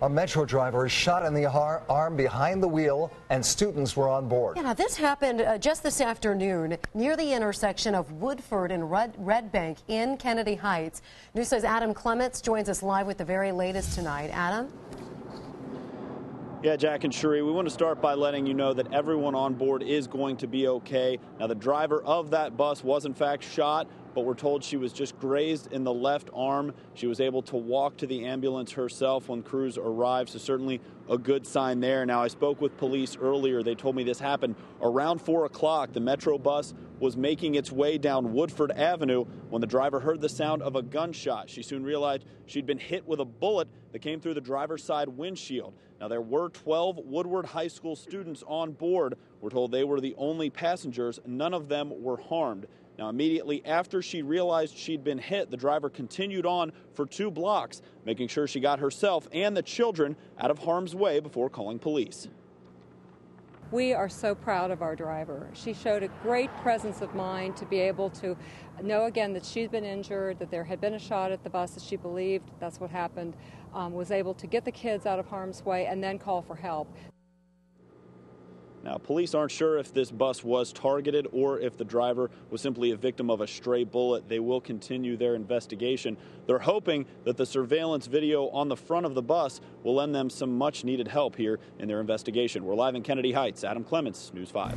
A Metro driver is shot in the arm behind the wheel, and students were on board. Yeah, now this happened uh, just this afternoon near the intersection of Woodford and Red, Red Bank in Kennedy Heights. News says Adam Clements joins us live with the very latest tonight. Adam? Yeah, Jack and Sheree, we want to start by letting you know that everyone on board is going to be okay. Now, the driver of that bus was in fact shot, but we're told she was just grazed in the left arm. She was able to walk to the ambulance herself when crews arrived, so certainly a good sign there. Now, I spoke with police earlier. They told me this happened around 4 o'clock. The Metro bus was making its way down Woodford Avenue when the driver heard the sound of a gunshot. She soon realized she'd been hit with a bullet that came through the driver's side windshield. Now, there were 12 Woodward High School students on board. We're told they were the only passengers. None of them were harmed. Now, immediately after she realized she'd been hit, the driver continued on for two blocks, making sure she got herself and the children out of harm's way before calling police. We are so proud of our driver. She showed a great presence of mind to be able to know again that she'd been injured, that there had been a shot at the bus that she believed that's what happened, um, was able to get the kids out of harm's way and then call for help. Now, police aren't sure if this bus was targeted or if the driver was simply a victim of a stray bullet. They will continue their investigation. They're hoping that the surveillance video on the front of the bus will lend them some much needed help here in their investigation. We're live in Kennedy Heights. Adam Clements, News 5.